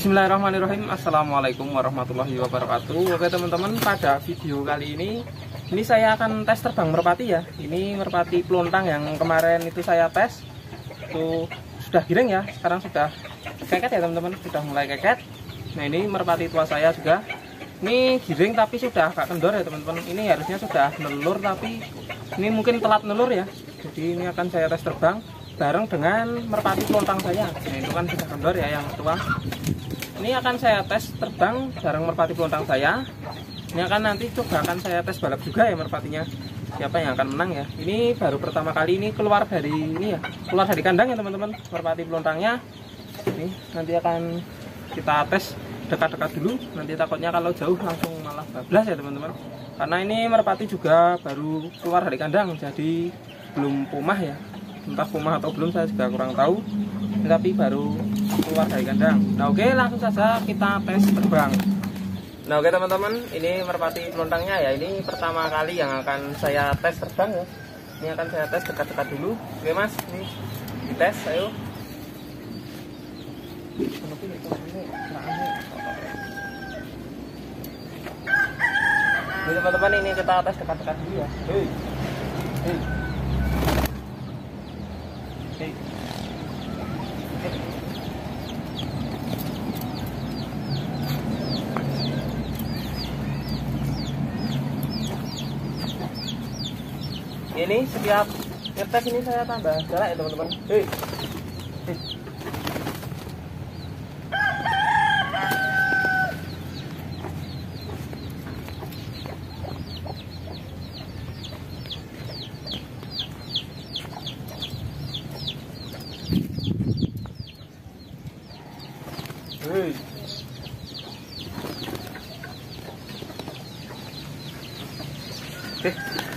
Bismillahirrahmanirrahim. Assalamualaikum warahmatullahi wabarakatuh. Oke teman-teman pada video kali ini Ini saya akan tes terbang merpati ya. Ini merpati pelontang yang kemarin itu saya tes. Itu sudah giring ya Sekarang sudah keket ya teman-teman. Sudah mulai keket. Nah ini merpati tua saya juga. Ini giring tapi sudah agak kendor ya teman-teman. Ini harusnya sudah nelur tapi Ini mungkin telat nelur ya. Jadi ini akan saya tes terbang bareng dengan merpati pelontang saya. Nah itu kan sudah kendor ya yang tua ini akan saya tes terbang bareng merpati pelontang saya. Ini akan nanti coba akan saya tes balap juga ya merpatinya. Siapa yang akan menang ya? Ini baru pertama kali ini keluar dari ini ya keluar dari kandang ya teman-teman merpati pelontangnya. Ini nanti akan kita tes dekat-dekat dulu. Nanti takutnya kalau jauh langsung malah bablas ya teman-teman. Karena ini merpati juga baru keluar dari kandang jadi belum pumah ya. Entah rumah atau belum saya juga kurang tahu. Tapi baru keluar dari kandang. Nah oke langsung saja kita tes terbang. Nah oke teman-teman ini merpati pelontangnya ya. Ini pertama kali yang akan saya tes terbang ya. Ini akan saya tes dekat-dekat dulu. Oke mas ini dites ayo. Ini teman-teman ini kita tes dekat-dekat dulu ya. Hei hei ini setiap ngetes ini saya tambah. Jarak ya teman-teman? Hei. Hei.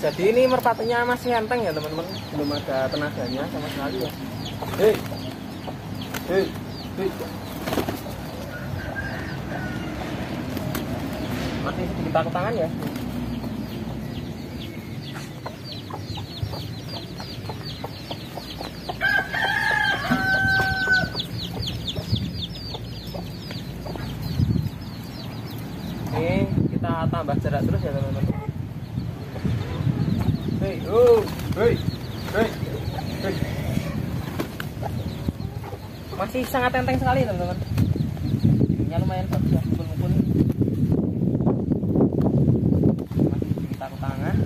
Jadi ini merpatinya masih enteng ya teman-teman, belum ada tenaganya sama sekali ya. Hei, hei, hei. Masih sedikit takut tangan ya. ini kita tambah jarak terus ya teman-teman hei oh hei hei hei masih sangat enteng sekali teman-teman. Ini lumayan bagus ya mukul-mukul masih sedikit aku tangan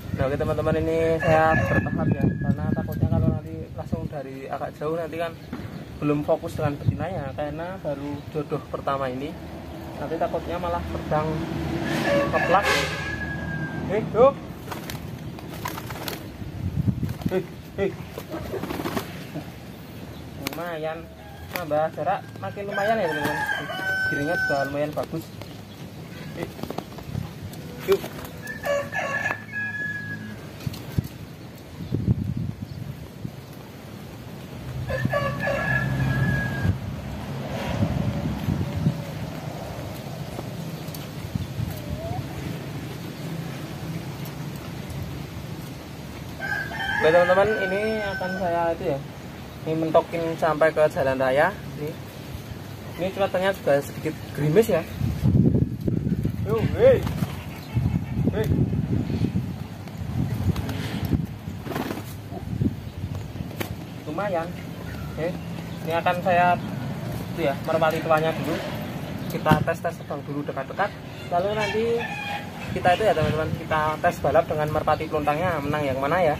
Nah oke teman-teman ini saya bertahap ya karena takutnya kalau nanti langsung dari agak jauh nanti kan belum fokus dengan betinanya karena baru jodoh pertama ini. Nanti takutnya malah terbang keplak. Hei yuk hei hei. Lumayan. Nambah jarak makin lumayan ya teman-teman. Giringnya juga lumayan bagus. Hei. Yuk Oke teman-teman ini akan saya itu ya ini mentokin sampai ke jalan raya. Ini ini cuacanya juga sedikit gerimis ya. Yo, hey. Hey. lumayan. Oke ini akan saya itu ya merpati tuanya dulu. Kita tes tes terbang dulu dekat-dekat. Lalu nanti kita itu ya teman-teman kita tes balap dengan merpati pelontangnya menang yang mana ya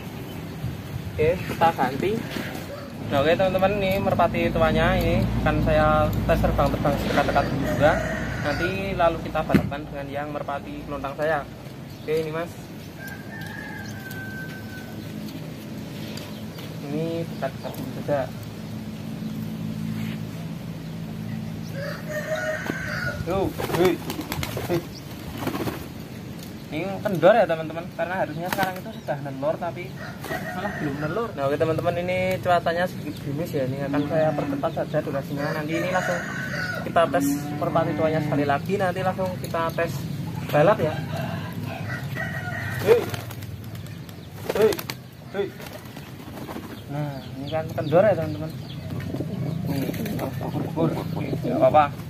oke kita ganti. Nah oke teman-teman ini merpati tuanya ini akan saya tes terbang terbang dekat-dekat dulu juga. Nanti lalu kita balapkan dengan yang merpati pelontang saya. Oke ini mas. Ini dekat-dekat Yo, hei, hei. Ini kendor ya teman-teman, karena harusnya sekarang itu sudah nelur tapi malah belum nelur. Nah oke teman-teman ini cuacanya sedikit gerimis ya, ini akan saya percepat saja durasinya. Nanti ini langsung kita tes merpati tuanya sekali lagi, nanti langsung kita tes balap ya. Hei, hei, hei. Nah ini kan kendor ya teman-teman. Nih, apa-apa.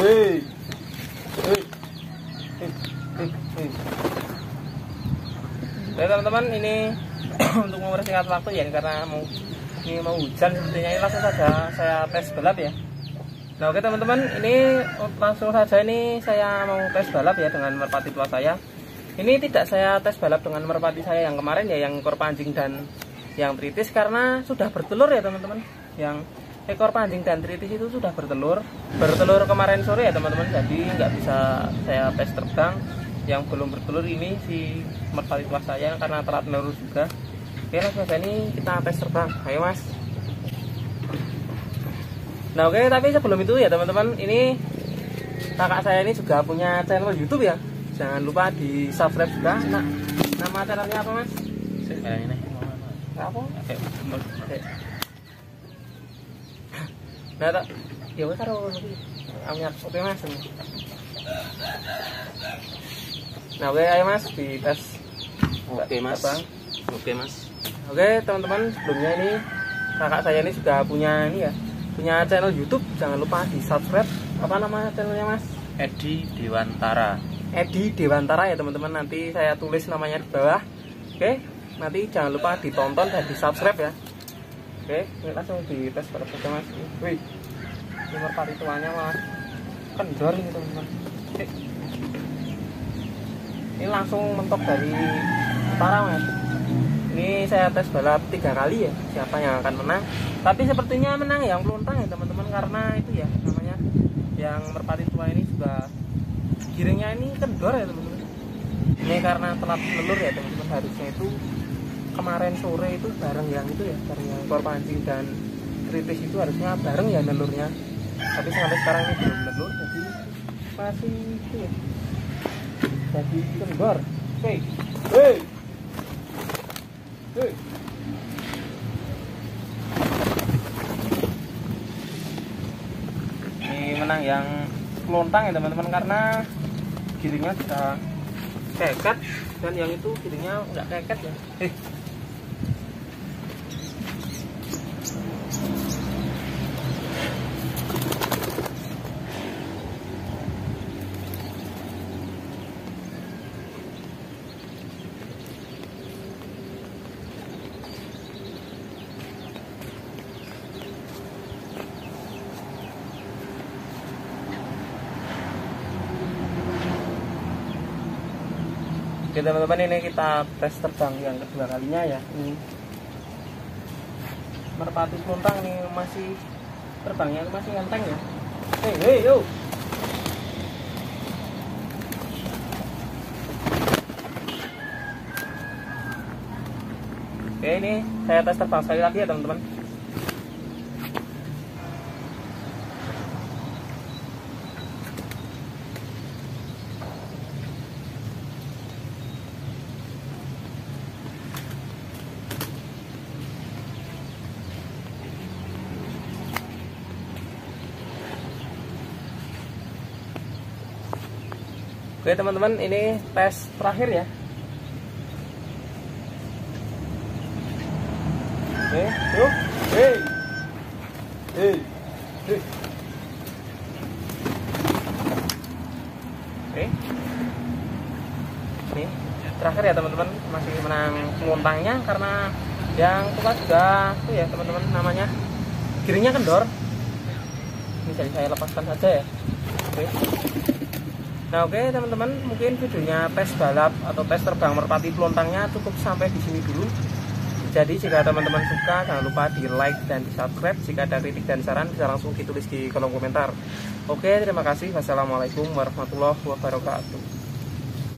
Hei. Hei. Hei. Hei. Hei. Oke teman-teman ini untuk mempersingkat waktu ya karena mau ini mau hujan sepertinya ini langsung saja saya tes balap ya. Nah oke teman-teman ini langsung saja ini saya mau tes balap ya dengan merpati tua saya. Ini tidak saya tes balap dengan merpati saya yang kemarin ya yang ekor pancing dan yang tritis karena sudah bertelur ya teman-teman. Yang ekor pancing dan tritis itu sudah bertelur. Bertelur kemarin sore ya teman-teman. Jadi nggak bisa saya tes terbang. Yang belum bertelur ini si merpati tua saya karena telat melurus juga. Oke langsung saja ini kita tes terbang. Ayo mas. Nah oke tapi sebelum itu ya teman-teman ini kakak saya ini juga punya channel YouTube ya. Jangan lupa di subscribe juga. Nah nama channelnya apa mas? ini. Apa? Nah, tak ya wes karo amnya oke Mas. Nah, oke ayo Mas di tes. Oke, Mas. Bang. Oke mas. Oke, teman-teman, sebelumnya ini kakak saya ini sudah punya ini ya, punya channel YouTube. Jangan lupa di subscribe. Apa nama channelnya Mas? Edi Dewantara. Edi Dewantara ya teman-teman. Nanti saya tulis namanya di bawah. Oke, nanti jangan lupa ditonton dan di subscribe ya. Oke, ini langsung dites pada mas. Wih, ini merpati tuanya malah kendor ini teman-teman. Ini langsung mentok dari utara mas. Ini saya tes balap tiga kali ya, siapa yang akan menang. Tapi sepertinya menang yang peluntang ya teman-teman karena itu ya namanya yang merpati tua ini juga giringnya ini kendor ya teman-teman. Ini karena telat melur ya teman-teman harusnya itu kemarin sore itu bareng yang itu ya bareng yang ekor dan kritis itu harusnya bareng ya nelurnya tapi sampai sekarang ini belum nelur jadi masih itu ya jadi kendor. Hei hei hei ini menang yang kelontang ya teman-teman karena giringnya bisa keket dan yang itu giringnya nggak keket ya. eh Oke teman-teman ini kita tes terbang yang kedua kalinya ya. Ini merpati peluntang ini masih terbangnya masih ngenteng ya. Hei hei yo. Oke ini saya tes terbang sekali lagi ya teman-teman Oke teman-teman ini tes terakhir ya. Oke yuk. Hei. Hei. Hei. Terakhir ya teman-teman. Masih menang penguntangnya karena yang suka juga itu ya teman-teman namanya kirinya kendor. Ini jadi saya lepaskan saja ya. Oke Nah oke okay, teman-teman mungkin videonya tes balap atau tes terbang merpati pelontangnya cukup sampai di sini dulu. Jadi jika teman-teman suka jangan lupa di like dan di subscribe. Jika ada kritik dan saran bisa langsung ditulis di kolom komentar. Oke okay, terima kasih. Wassalamualaikum warahmatullahi wabarakatuh.